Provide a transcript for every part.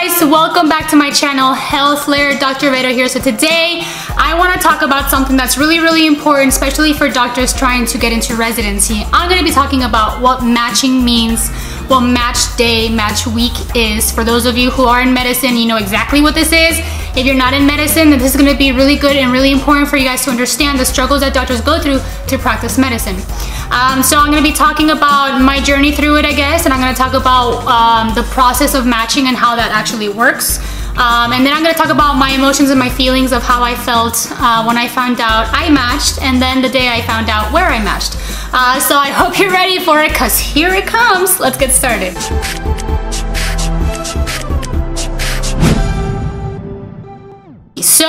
guys, welcome back to my channel, Health Lair. Dr. Vero here. So today, I want to talk about something that's really, really important, especially for doctors trying to get into residency. I'm going to be talking about what matching means, what match day, match week is. For those of you who are in medicine, you know exactly what this is. If you're not in medicine, then this is gonna be really good and really important for you guys to understand the struggles that doctors go through to practice medicine. Um, so I'm gonna be talking about my journey through it, I guess, and I'm gonna talk about um, the process of matching and how that actually works. Um, and then I'm gonna talk about my emotions and my feelings of how I felt uh, when I found out I matched and then the day I found out where I matched. Uh, so I hope you're ready for it because here it comes. Let's get started.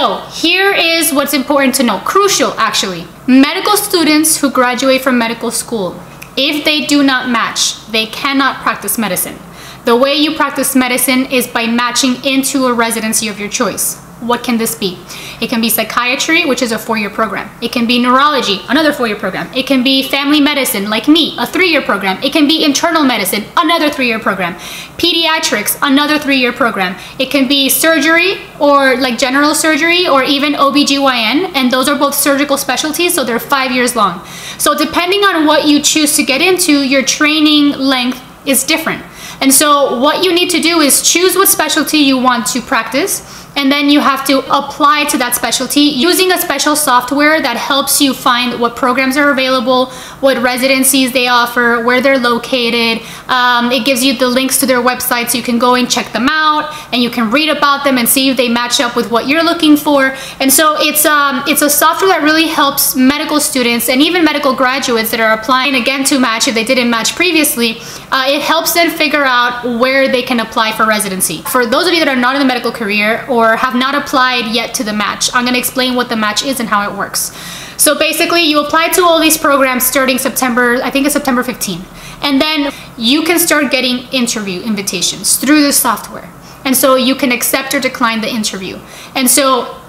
So here is what's important to know, crucial actually. Medical students who graduate from medical school, if they do not match, they cannot practice medicine. The way you practice medicine is by matching into a residency of your choice. What can this be? It can be psychiatry, which is a four-year program. It can be neurology, another four-year program. It can be family medicine, like me, a three-year program. It can be internal medicine, another three-year program. Pediatrics, another three-year program. It can be surgery or like general surgery or even OBGYN, and those are both surgical specialties, so they're five years long. So depending on what you choose to get into, your training length is different. And so what you need to do is choose what specialty you want to practice and then you have to apply to that specialty using a special software that helps you find what programs are available, what residencies they offer, where they're located. Um, it gives you the links to their website so you can go and check them out and you can read about them and see if they match up with what you're looking for. And so it's, um, it's a software that really helps medical students and even medical graduates that are applying again to match if they didn't match previously. Uh, it helps them figure out where they can apply for residency. For those of you that are not in the medical career or or have not applied yet to the match, I'm gonna explain what the match is and how it works. So basically you apply to all these programs starting September, I think it's September 15. And then you can start getting interview invitations through the software. And so you can accept or decline the interview. And so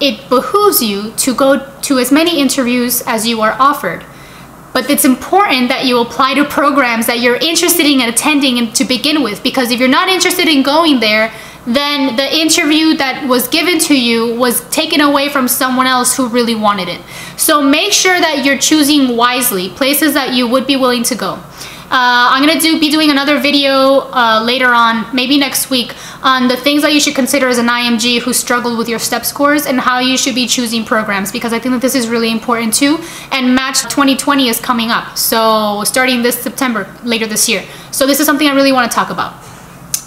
it behooves you to go to as many interviews as you are offered. But it's important that you apply to programs that you're interested in attending to begin with because if you're not interested in going there, then the interview that was given to you was taken away from someone else who really wanted it. So make sure that you're choosing wisely places that you would be willing to go. Uh, I'm gonna do, be doing another video uh, later on, maybe next week, on the things that you should consider as an IMG who struggled with your step scores and how you should be choosing programs because I think that this is really important too. And Match 2020 is coming up, so starting this September, later this year. So this is something I really want to talk about.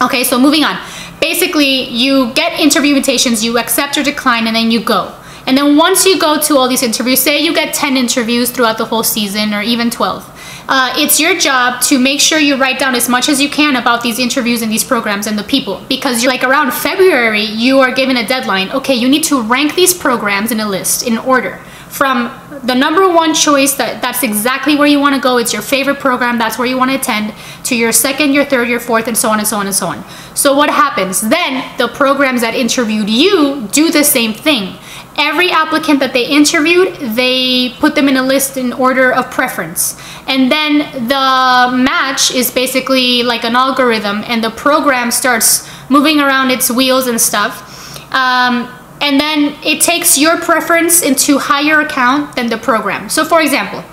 Okay, so moving on basically you get interview invitations, you accept or decline, and then you go. And then once you go to all these interviews, say you get 10 interviews throughout the whole season or even 12, uh, it's your job to make sure you write down as much as you can about these interviews and these programs and the people. Because like around February you are given a deadline. Okay you need to rank these programs in a list in order from the number one choice that that's exactly where you want to go. It's your favorite program. That's where you want to attend to your second your third your fourth and so on and so on and so on. So what happens? Then the programs that interviewed you do the same thing. Every applicant that they interviewed they put them in a list in order of preference. And then the match is basically like an algorithm and the program starts moving around its wheels and stuff. Um, and then it takes your preference into higher account than the program. So for example,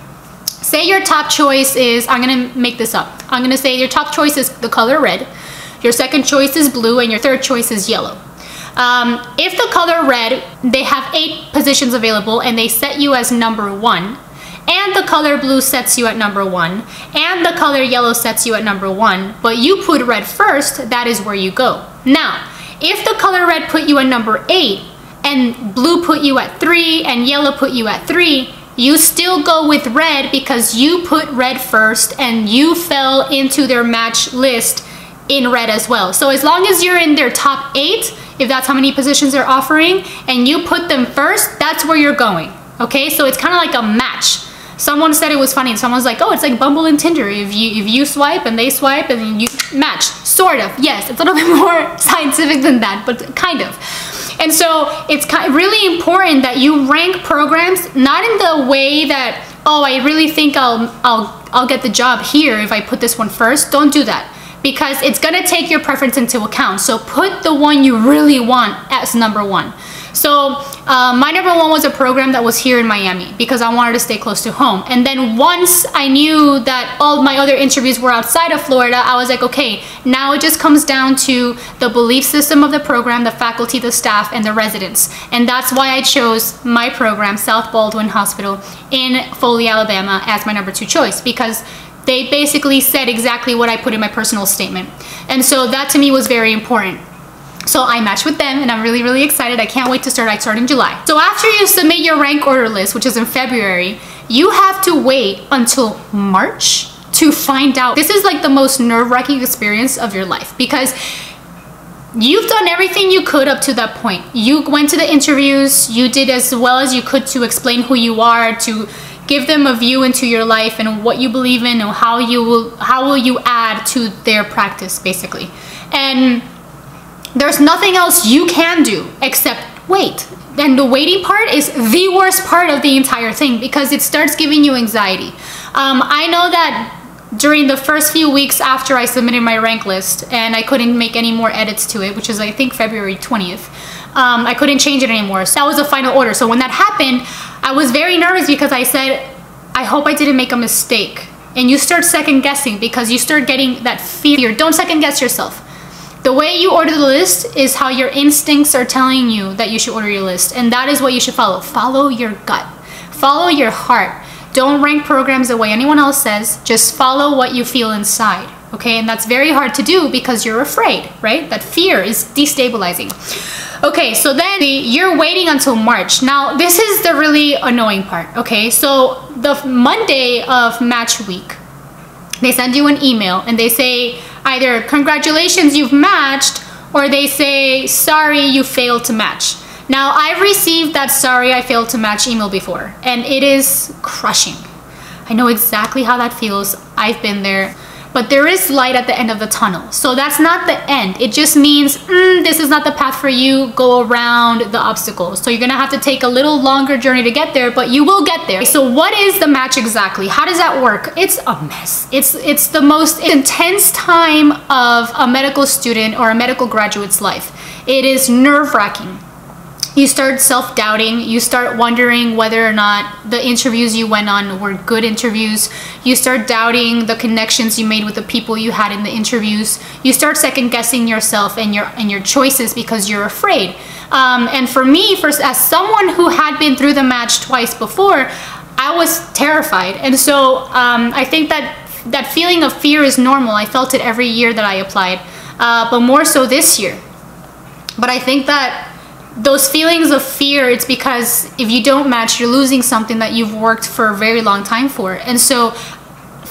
say your top choice is, I'm gonna make this up. I'm gonna say your top choice is the color red, your second choice is blue, and your third choice is yellow. Um, if the color red, they have eight positions available and they set you as number one, and the color blue sets you at number one, and the color yellow sets you at number one, but you put red first, that is where you go. Now, if the color red put you at number eight, and blue put you at three and yellow put you at three, you still go with red because you put red first and you fell into their match list in red as well. So as long as you're in their top eight, if that's how many positions they're offering, and you put them first, that's where you're going. Okay, so it's kind of like a match. Someone said it was funny. Someone's like, oh, it's like Bumble and Tinder. If you if you swipe and they swipe and you match, sort of. Yes, it's a little bit more scientific than that, but kind of. And so it's really important that you rank programs not in the way that, oh, I really think I'll, I'll, I'll get the job here if I put this one first. Don't do that. because it's gonna take your preference into account. So put the one you really want as number one. So uh, my number one was a program that was here in Miami because I wanted to stay close to home. And then once I knew that all my other interviews were outside of Florida, I was like, okay, now it just comes down to the belief system of the program, the faculty, the staff, and the residents. And that's why I chose my program, South Baldwin Hospital in Foley, Alabama, as my number two choice because they basically said exactly what I put in my personal statement. And so that to me was very important. So I matched with them and I'm really, really excited. I can't wait to start. I start in July. So after you submit your rank order list, which is in February, you have to wait until March to find out. This is like the most nerve-wracking experience of your life because you've done everything you could up to that point. You went to the interviews, you did as well as you could to explain who you are, to give them a view into your life and what you believe in and how you will how will you add to their practice basically. And there's nothing else you can do except wait. And the waiting part is the worst part of the entire thing because it starts giving you anxiety. Um, I know that during the first few weeks after I submitted my rank list and I couldn't make any more edits to it, which is I think February 20th, um, I couldn't change it anymore. So that was the final order. So when that happened, I was very nervous because I said, I hope I didn't make a mistake. And you start second guessing because you start getting that fear. Don't second guess yourself. The way you order the list is how your instincts are telling you that you should order your list. And that is what you should follow. Follow your gut. Follow your heart. Don't rank programs the way anyone else says. Just follow what you feel inside. Okay, and that's very hard to do because you're afraid, right? That fear is destabilizing. Okay, so then you're waiting until March. Now, this is the really annoying part, okay? So the Monday of match week, they send you an email and they say either congratulations you've matched or they say sorry you failed to match. Now I've received that sorry I failed to match email before and it is crushing. I know exactly how that feels. I've been there but there is light at the end of the tunnel. So that's not the end. It just means mm, this is not the path for you. Go around the obstacles. So you're gonna have to take a little longer journey to get there, but you will get there. So what is the match exactly? How does that work? It's a mess. It's it's the most intense time of a medical student or a medical graduate's life. It is nerve-wracking you start self-doubting. You start wondering whether or not the interviews you went on were good interviews. You start doubting the connections you made with the people you had in the interviews. You start second guessing yourself and your and your choices because you're afraid. Um, and for me first as someone who had been through the match twice before i was terrified. And so um, i think that that feeling of fear is normal. I felt it every year that i applied uh, but more so this year. But i think that those feelings of fear it's because if you don't match you're losing something that you've worked for a very long time for. And so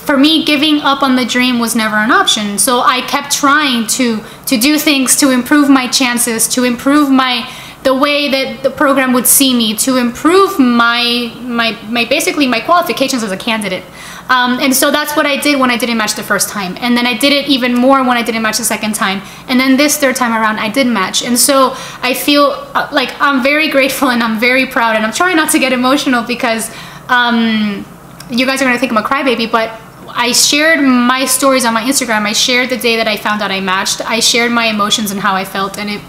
for me giving up on the dream was never an option. So i kept trying to to do things to improve my chances to improve my the way that the program would see me to improve my my my basically my qualifications as a candidate um, and so that's what I did when I didn't match the first time. And then I did it even more when I didn't match the second time. And then this third time around, I did match. And so I feel uh, like I'm very grateful and I'm very proud. And I'm trying not to get emotional because um, you guys are going to think I'm a crybaby, but I shared my stories on my Instagram. I shared the day that I found out I matched. I shared my emotions and how I felt. And it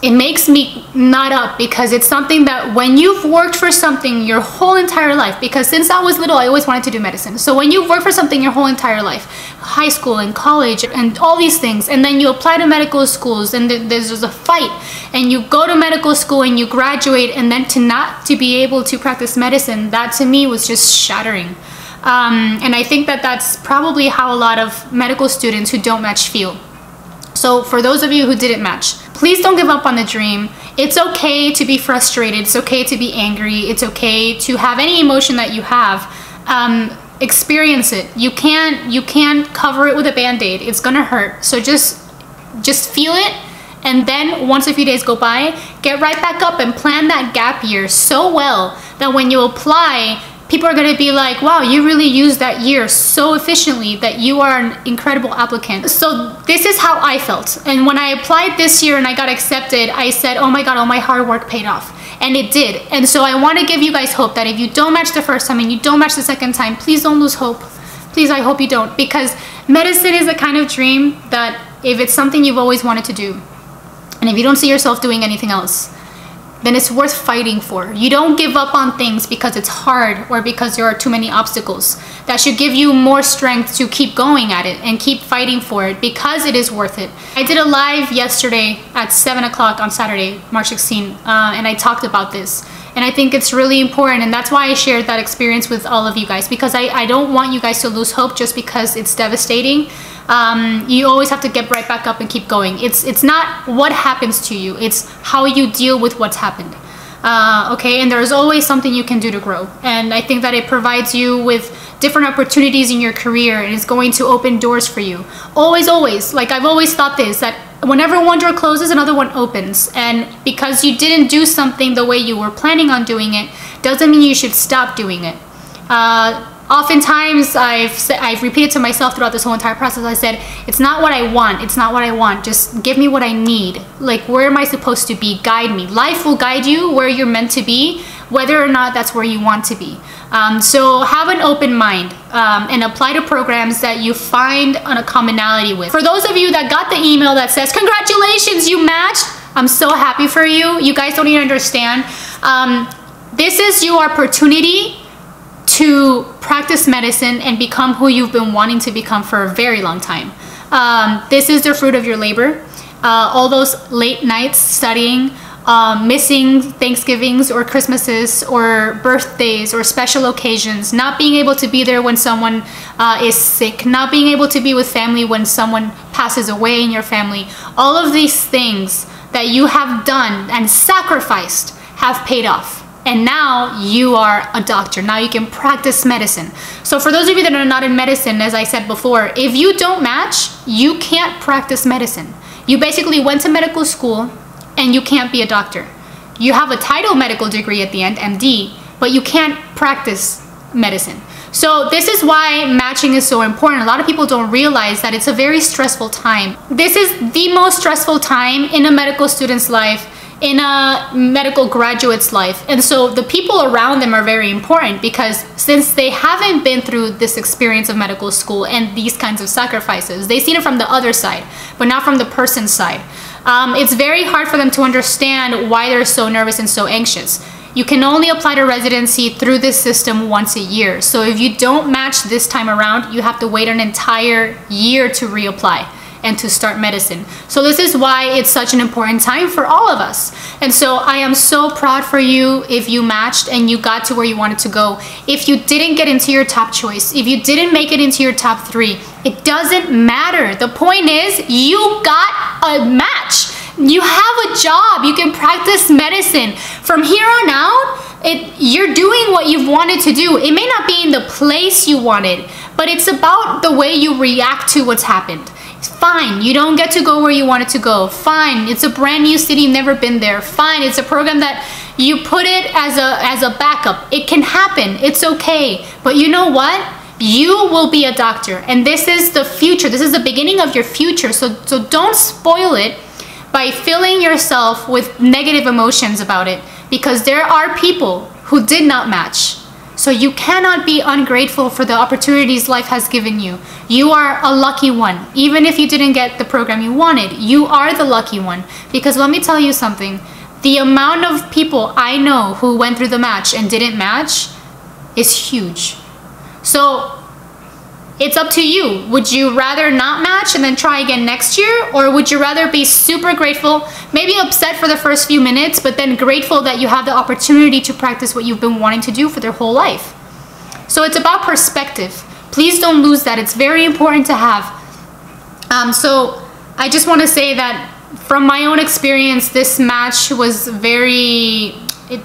it makes me nut up because it's something that when you've worked for something your whole entire life because since I was little I always wanted to do medicine. So when you've worked for something your whole entire life high school and college and all these things and then you apply to medical schools and there's a fight and you go to medical school and you graduate and then to not to be able to practice medicine that to me was just shattering. Um, and I think that that's probably how a lot of medical students who don't match feel so for those of you who didn't match please don't give up on the dream. It's okay to be frustrated. It's okay to be angry. It's okay to have any emotion that you have. Um, experience it. You can't you can't cover it with a band-aid. It's gonna hurt. So just just feel it and then once a few days go by, get right back up and plan that gap year so well that when you apply, people are going to be like, wow, you really used that year so efficiently that you are an incredible applicant. So this is how I felt. And when I applied this year and I got accepted, I said, oh my God, all my hard work paid off. And it did. And so I want to give you guys hope that if you don't match the first time and you don't match the second time, please don't lose hope please, I hope you don't because medicine is a kind of dream that if it's something you've always wanted to do, and if you don't see yourself doing anything else, then it's worth fighting for. You don't give up on things because it's hard or because there are too many obstacles. That should give you more strength to keep going at it and keep fighting for it because it is worth it. I did a live yesterday at 7 o'clock on Saturday, March 16, uh, and I talked about this. And I think it's really important, and that's why I shared that experience with all of you guys because I, I don't want you guys to lose hope just because it's devastating um, you always have to get right back up and keep going. It's it's not what happens to you; it's how you deal with what's happened. Uh, okay, and there's always something you can do to grow, and I think that it provides you with different opportunities in your career, and it's going to open doors for you. Always, always. Like I've always thought this that whenever one door closes, another one opens, and because you didn't do something the way you were planning on doing it, doesn't mean you should stop doing it. Uh, oftentimes I've I've repeated to myself throughout this whole entire process. I said, "It's not what I want. It's not what I want. Just give me what I need. Like, where am I supposed to be? Guide me. Life will guide you where you're meant to be, whether or not that's where you want to be. Um, so have an open mind um, and apply to programs that you find a commonality with. For those of you that got the email that says, "Congratulations, you matched," I'm so happy for you. You guys don't even understand. Um, this is your opportunity to practice medicine and become who you've been wanting to become for a very long time. Um, this is the fruit of your labor. Uh, all those late nights studying, um, missing Thanksgivings or Christmases or birthdays or special occasions, not being able to be there when someone uh, is sick, not being able to be with family when someone passes away in your family. All of these things that you have done and sacrificed have paid off and now you are a doctor. Now you can practice medicine. So for those of you that are not in medicine, as I said before, if you don't match, you can't practice medicine. You basically went to medical school and you can't be a doctor. You have a title medical degree at the end, MD, but you can't practice medicine. So this is why matching is so important. A lot of people don't realize that it's a very stressful time. This is the most stressful time in a medical student's life in a medical graduate's life. And so the people around them are very important because since they haven't been through this experience of medical school and these kinds of sacrifices, they've seen it from the other side, but not from the person's side. Um, it's very hard for them to understand why they're so nervous and so anxious. You can only apply to residency through this system once a year. So if you don't match this time around, you have to wait an entire year to reapply and to start medicine. So this is why it's such an important time for all of us. And so I am so proud for you if you matched and you got to where you wanted to go. If you didn't get into your top choice, if you didn't make it into your top three, it doesn't matter. The point is you got a match. You have a job. You can practice medicine. From here on out, it, you're doing what you've wanted to do. It may not be in the place you wanted, but it's about the way you react to what's happened. Fine, you don't get to go where you wanted to go. Fine, it's a brand new city, you've never been there. Fine, it's a program that you put it as a as a backup. It can happen. It's okay. But you know what? You will be a doctor, and this is the future. This is the beginning of your future. So so don't spoil it by filling yourself with negative emotions about it because there are people who did not match so you cannot be ungrateful for the opportunities life has given you. You are a lucky one. Even if you didn't get the program you wanted, you are the lucky one. Because let me tell you something. The amount of people I know who went through the match and didn't match is huge. So it's up to you. Would you rather not match and then try again next year? Or would you rather be super grateful, maybe upset for the first few minutes, but then grateful that you have the opportunity to practice what you've been wanting to do for their whole life? So it's about perspective. Please don't lose that. It's very important to have. Um, so I just want to say that from my own experience, this match was very, it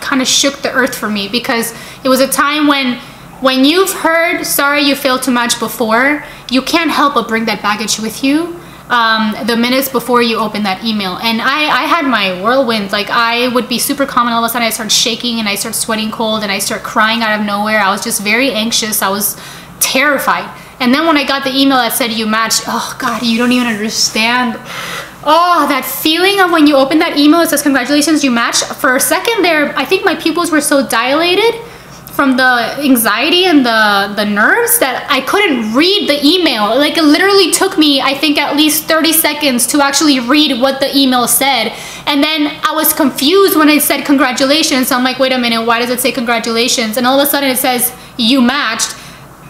kind of shook the earth for me because it was a time when when you've heard sorry you failed too much before, you can't help but bring that baggage with you um, the minutes before you open that email. And I, I had my whirlwind. Like I would be super calm and all of a sudden I start shaking and I start sweating cold and I start crying out of nowhere. I was just very anxious. I was terrified. And then when I got the email that said you matched, oh God, you don't even understand. Oh, that feeling of when you open that email, it says congratulations, you matched. For a second there, I think my pupils were so dilated from the anxiety and the the nerves that I couldn't read the email. Like it literally took me, I think, at least 30 seconds to actually read what the email said. And then I was confused when it said congratulations. I'm like, wait a minute, why does it say congratulations? And all of a sudden it says you matched.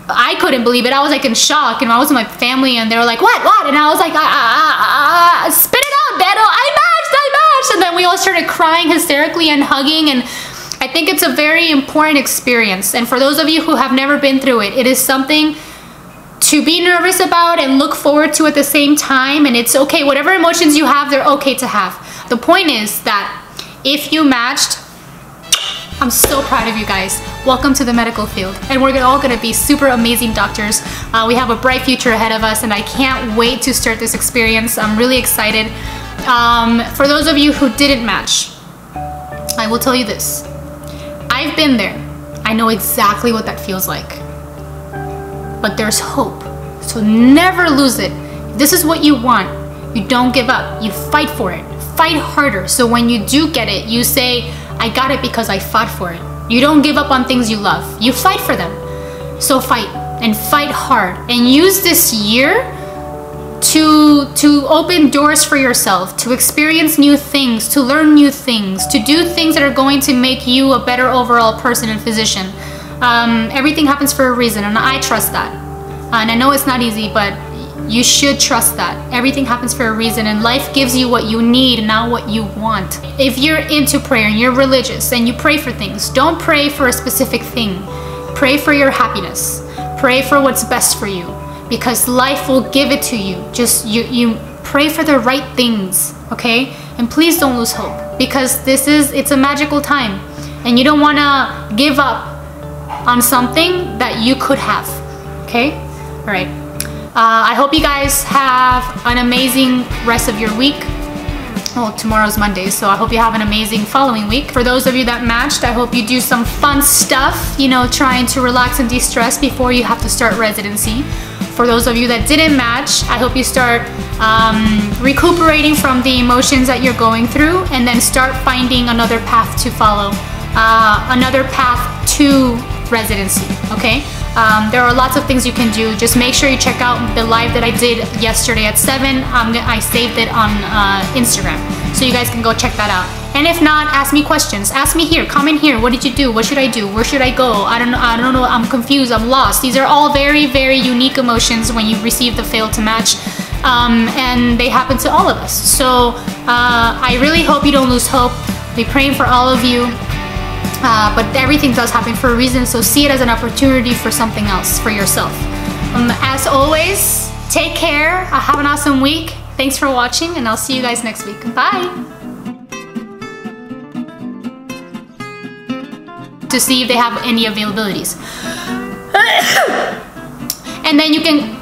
I couldn't believe it. I was like in shock, and I was with my family, and they were like, "What? What?" And I was like, ah, ah, ah, ah "Spit it out, Dano! I matched! I matched!" And then we all started crying hysterically and hugging, and I think it's a very important experience. And for those of you who have never been through it, it is something to be nervous about and look forward to at the same time. And it's okay, whatever emotions you have, they're okay to have. The point is that if you matched, I'm so proud of you guys. Welcome to the medical field. And we're all gonna be super amazing doctors. Uh, we have a bright future ahead of us and I can't wait to start this experience. I'm really excited. Um, for those of you who didn't match, I will tell you this. I've been there. I know exactly what that feels like. But there's hope. So never lose it. This is what you want. You don't give up. You fight for it. Fight harder. So when you do get it, you say, I got it because I fought for it. You don't give up on things you love. You fight for them. So fight and fight hard and use this year to to open doors for yourself to experience new things to learn new things to do things that are going to make you a better overall person and physician. Um, everything happens for a reason and i trust that. And i know it's not easy but you should trust that. Everything happens for a reason and life gives you what you need not what you want. If you're into prayer and you're religious and you pray for things. Don't pray for a specific thing. Pray for your happiness. Pray for what's best for you because life will give it to you. Just you you pray for the right things, okay? And please don't lose hope because this is it's a magical time and you don't want to give up on something that you could have. Okay? All right. Uh, I hope you guys have an amazing rest of your week. Well, tomorrow's Monday, so I hope you have an amazing following week. For those of you that matched, I hope you do some fun stuff, you know, trying to relax and de-stress before you have to start residency. For those of you that didn't match, I hope you start um, recuperating from the emotions that you're going through and then start finding another path to follow, uh, another path to residency, okay? Um, there are lots of things you can do. Just make sure you check out the live that I did yesterday at 7. Um, I saved it on uh, Instagram. So you guys can go check that out. And if not, ask me questions. Ask me here, comment here. What did you do? What should I do? Where should I go? I don't know. I don't know. I'm confused. I'm lost. These are all very, very unique emotions when you receive the fail to match. Um, and they happen to all of us. So uh, I really hope you don't lose hope. Be praying for all of you. Uh, but everything does happen for a reason. So see it as an opportunity for something else for yourself. Um, as always, take care. Have an awesome week. Thanks for watching, and I'll see you guys next week. Bye. To see if they have any availabilities. and then you can